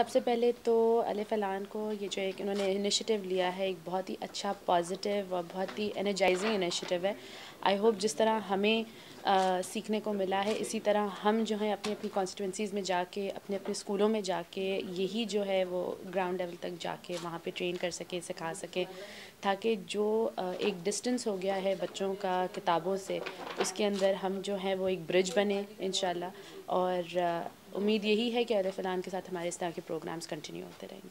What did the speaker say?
सबसे पहले तो अलिफ अलान को ये जो एक इन्होंने इनिशिएटिव लिया है, एक बहुत ही अच्छा पॉजिटिव और बहुत ही एनर्जाइजिंग इनिशिएटिव है। आई होप जिस तरह हमें सीखने को मिला है। इसी तरह हम जो है अपनी अपनी कॉन्स्टिट्यूंसीज़ में जाके, अपने अपने स्कूलों में जाके, यही जो है वो ग्राउंड लेवल तक जाके वहाँ पे ट्रेन कर सकें, सिखा सकें, ताकि जो एक डिस्टेंस हो गया है बच्चों का किताबों से, उसके अंदर हम जो है वो एक ब्रिज बने इन और उम्मीद यही है कि अरफलान के साथ हमारे इस तरह के प्रोग्राम्स कंटिन्यू होते रहेंगे।